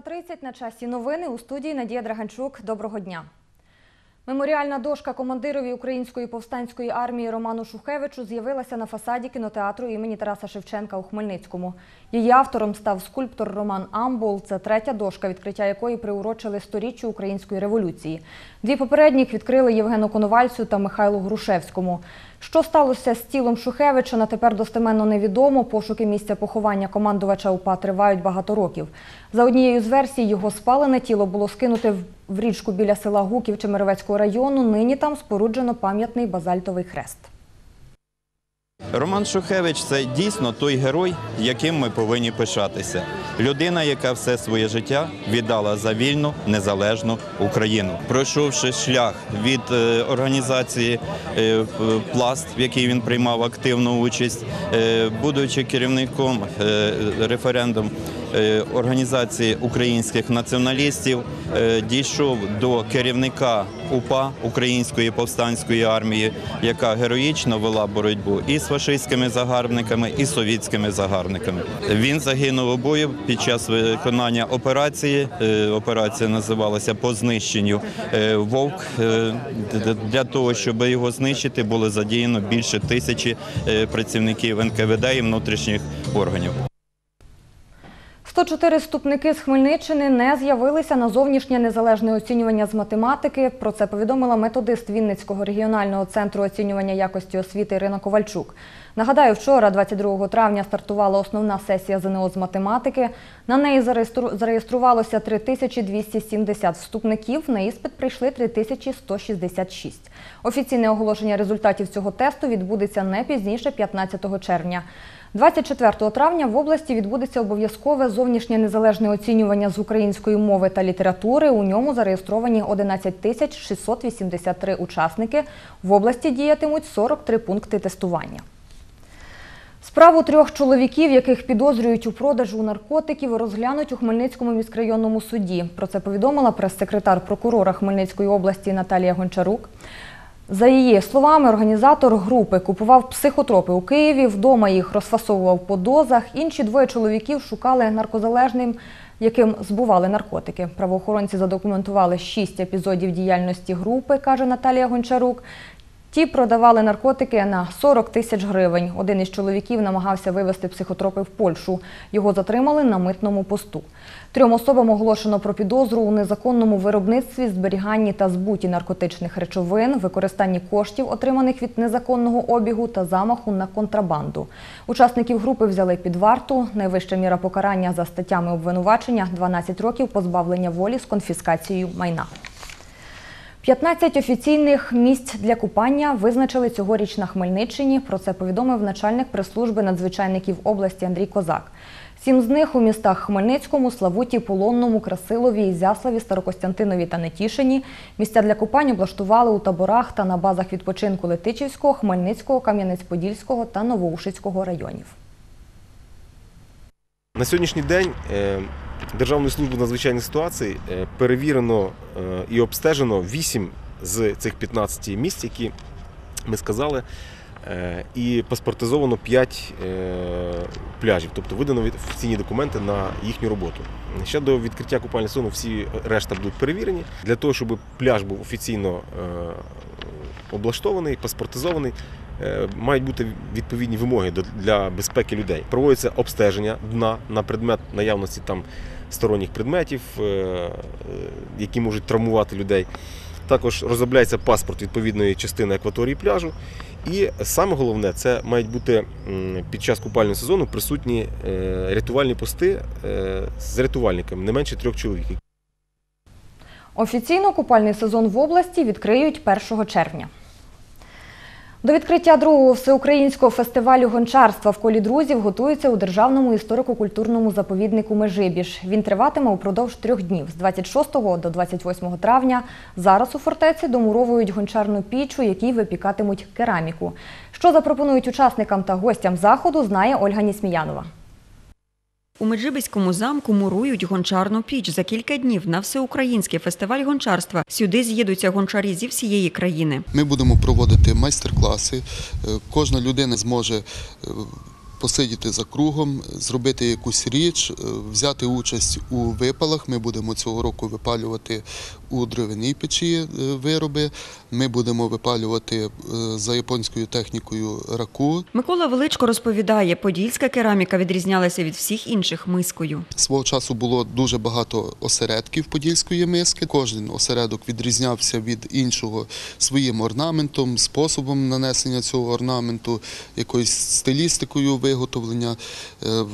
17.30 на часі новини у студії Надія Драганчук. Доброго дня. Меморіальна дошка командирові Української повстанської армії Роману Шухевичу з'явилася на фасаді кінотеатру імені Тараса Шевченка у Хмельницькому. Її автором став скульптор Роман Амбул. Це третя дошка, відкриття якої приурочили сторіччю української революції. Дві попередніх відкрили Євгену Коновальцю та Михайлу Грушевському. Що сталося з тілом Шухевича, на тепер достеменно невідомо. Пошуки місця поховання командувача УПА тривають багато років. За однією з версій, його спалене тіло було скинуте в- в річку біля села Гуків Чемеровецького району. Нині там споруджено пам'ятний базальтовий хрест. Роман Шухевич це дійсно той герой, яким ми повинні пишатися. Людина, яка все своє життя віддала за вільну незалежну Україну, пройшовши шлях від е, організації е, пласт, в якій він приймав активну участь, е, будучи керівником референдум е, організації українських націоналістів, е, дійшов до керівника УПА Української повстанської армії, яка героїчно вела боротьбу і з фашистськими загарбниками, і з совітськими загарбниками. Він загинув у бою під час виконання операції. Е, Операція називалася по знищенню е, вовк. Е, Для того, щоб його знищити, було задіяно більше тисячі е, працівників НКВД і внутрішніх органів. 104 вступники з Хмельниччини не з'явилися на зовнішнє незалежне оцінювання з математики. Про це повідомила методист Вінницького регіонального центру оцінювання якості освіти Ірина Ковальчук. Нагадаю, вчора, 22 травня, стартувала основна сесія ЗНО з математики. На неї зареєстру- зареєструвалося 3270 вступників. На іспит прийшли 3166. Офіційне оголошення результатів цього тесту відбудеться не пізніше 15 червня. 24 травня в області відбудеться обов'язкове зовнішнє незалежне оцінювання з української мови та літератури. У ньому зареєстровані 11 тисяч 683 учасники. В області діятимуть 43 пункти тестування. Справу трьох чоловіків, яких підозрюють у продажу наркотиків, розглянуть у Хмельницькому міськрайонному суді. Про це повідомила прес-секретар прокурора Хмельницької області Наталія Гончарук. За її словами, організатор групи купував психотропи у Києві, вдома їх розфасовував по дозах. Інші двоє чоловіків шукали наркозалежним, яким збували наркотики. Правоохоронці задокументували шість епізодів діяльності групи, каже Наталія Гончарук. Ті продавали наркотики на 40 тисяч гривень. Один із чоловіків намагався вивезти психотропи в Польщу. Його затримали на митному посту. Трьом особам оголошено про підозру у незаконному виробництві, зберіганні та збуті наркотичних речовин, використанні коштів, отриманих від незаконного обігу та замаху на контрабанду. Учасників групи взяли під варту. Найвища міра покарання за статтями обвинувачення – 12 років позбавлення волі з конфіскацією майна. 15 офіційних місць для купання визначили цьогоріч на Хмельниччині. Про це повідомив начальник прес-служби надзвичайників області Андрій Козак. Сім з них у містах Хмельницькому, Славуті, Полонному, Красилові, Ізяславі, Старокостянтинові та Нетішині. Місця для купань облаштували у таборах та на базах відпочинку Летичівського, Хмельницького, Кам'янець-Подільського та Новоушицького районів. На сьогоднішній день е, Державною службою надзвичайних ситуацій е, перевірено е, і обстежено 8 з цих 15 місць, які ми сказали, е, і паспортизовано 5 е, пляжів, тобто видано офіційні документи на їхню роботу. Ще до відкриття купального сезону всі решта будуть перевірені. Для того, щоб пляж був офіційно облаштований, паспортизований, мають бути відповідні вимоги для безпеки людей. Проводиться обстеження дна на предмет наявності там сторонніх предметів, е, е, які можуть травмувати людей. Також розробляється паспорт відповідної частини акваторії пляжу. І саме головне, це мають бути під час купального сезону присутні е, рятувальні пости е, з рятувальниками, не менше трьох чоловік. Офіційно купальний сезон в області відкриють 1 червня. До відкриття другого всеукраїнського фестивалю гончарства в колі друзів готуються у Державному історико-культурному заповіднику Межибіж. Він триватиме упродовж трьох днів з 26 до 28 травня. Зараз у фортеці домуровують гончарну піч, у якій випікатимуть кераміку. Що запропонують учасникам та гостям заходу, знає Ольга Нісміянова. У Меджибиському замку мурують гончарну піч. За кілька днів на всеукраїнський фестиваль гончарства сюди з'їдуться гончарі зі всієї країни. Ми будемо проводити майстер-класи. Е, Кожна людина зможе е, посидіти за кругом, зробити якусь річ, е, взяти участь у випалах. Ми будемо цього року випалювати у дровяній печі е, вироби. Ми будемо випалювати е, за японською технікою раку. Микола Величко розповідає, подільська кераміка відрізнялася від всіх інших мискою. Свого часу було дуже багато осередків подільської миски. Кожен осередок відрізнявся від іншого своїм орнаментом, способом нанесення цього орнаменту, якоюсь стилістикою виготовлення. Е,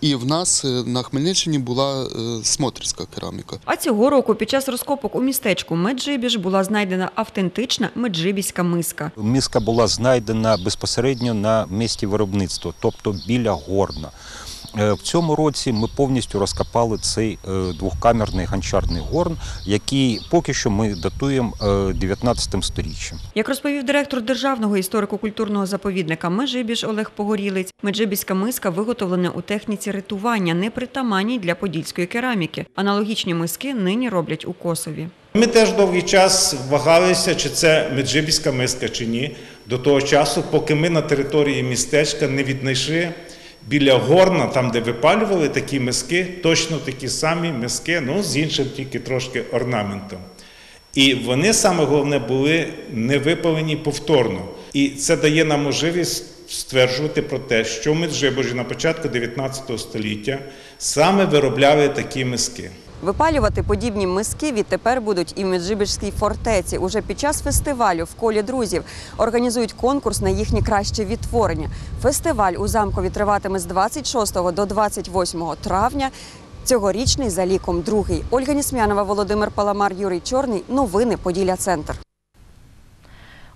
І в нас е, на Хмельниччині була смотрська кераміка. А цього року під час розкопок у містечку Меджибіж була знайдена автентична меджибіська миска. Миска була знайдена безпосередньо на місці виробництва, тобто біля горна. Е, В цьому році ми повністю розкопали цей е, двохкамерний гончарний горн, який поки що ми датуємо е, 19 сторіччям. Як розповів директор Державного історико-культурного заповідника Межибіж Олег Погорілець, меджибіська миска виготовлена у техніці ритування, непритаманній для подільської кераміки. Аналогічні миски нині роблять у Косові. Ми теж довгий час вагалися, чи це меджибіська миска чи ні, до того часу, поки ми на території містечка не віднайшли біля горна, там, де випалювали такі миски, точно такі самі миски, ну з іншим тільки трошки орнаментом. І вони саме головне були не випалені повторно. І це дає нам можливість стверджувати про те, що в Меджибожі на початку 19 століття саме виробляли такі миски. Випалювати подібні миски відтепер будуть і в Меджибіжській фортеці. Уже під час фестивалю в колі друзів організують конкурс на їхнє краще відтворення. Фестиваль у замкові триватиме з 26 до 28 травня. Цьогорічний за ліком другий. Ольга Нісмянова, Володимир Паламар, Юрій Чорний. Новини Поділля Центр.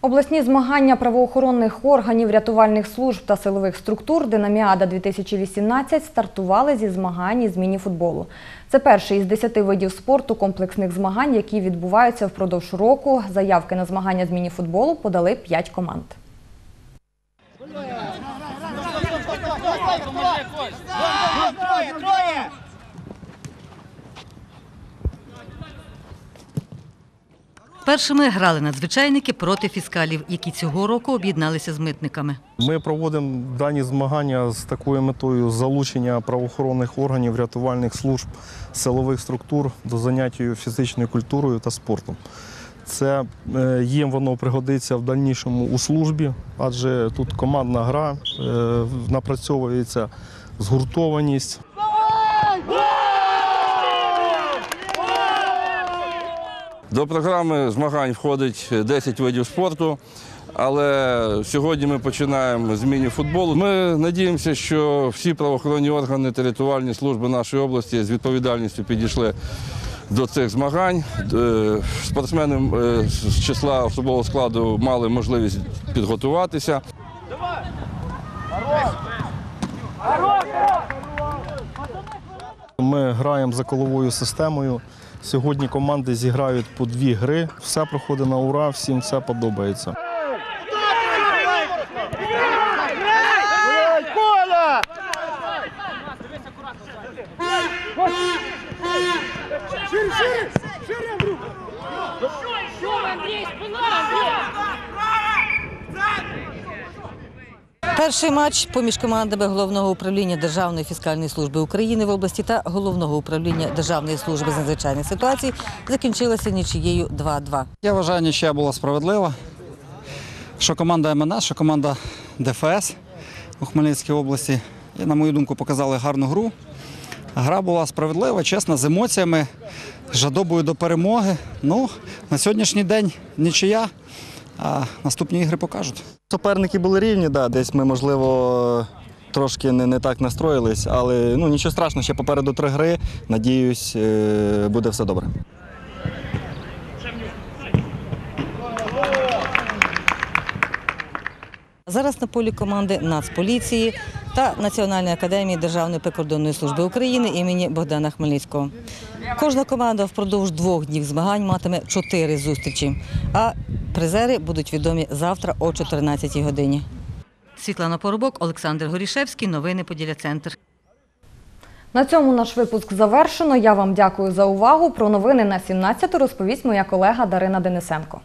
Обласні змагання правоохоронних органів, рятувальних служб та силових структур Динаміада 2018 стартували зі змагань із міні-футболу. Це перший із 10 видів спорту комплексних змагань, які відбуваються впродовж року. Заявки на змагання з міні-футболу подали 5 команд. Першими грали надзвичайники проти фіскалів, які цього року об'єдналися з митниками. Ми проводимо дані змагання з такою метою залучення правоохоронних органів, рятувальних служб, силових структур до заняття фізичною культурою та спортом. Це е, їм воно пригодиться в дальнішому у службі, адже тут командна гра, е, напрацьовується згуртованість. До програми змагань входить 10 видів спорту. Але сьогодні ми починаємо з міні-футболу. Ми надіємося, що всі правоохоронні органи та рятувальні служби нашої області з відповідальністю підійшли до цих змагань. Е, Спортсмени е, з числа особового складу мали можливість підготуватися. Ми граємо за коловою системою. Сьогодні команди зіграють по дві гри. Все проходить на ура, всім все подобається. Перший матч поміж командами головного управління Державної фіскальної служби України в області та головного управління Державної служби з надзвичайних ситуацій закінчилася нічиєю 2-2. Я вважаю, нічия була справедлива. Що команда МНС, що команда ДФС у Хмельницькій області, на мою думку, показали гарну гру. Гра була справедлива, чесна, з емоціями, жадобою до перемоги. Ну, на сьогоднішній день нічия, а наступні ігри покажуть. Суперники були рівні, да, десь ми, можливо, трошки не, не так настроїлись, але ну, нічого страшного, ще попереду три гри. Надіюсь, е, буде все добре. Зараз на полі команди Нацполіції та Національної академії Державної прикордонної служби України імені Богдана Хмельницького. Кожна команда впродовж двох днів змагань матиме чотири зустрічі, а призери будуть відомі завтра о 14 годині. Світлана Поробок, Олександр Горішевський. Новини Поділля Центр. На цьому наш випуск завершено. Я вам дякую за увагу. Про новини на 17 розповість моя колега Дарина Денисенко.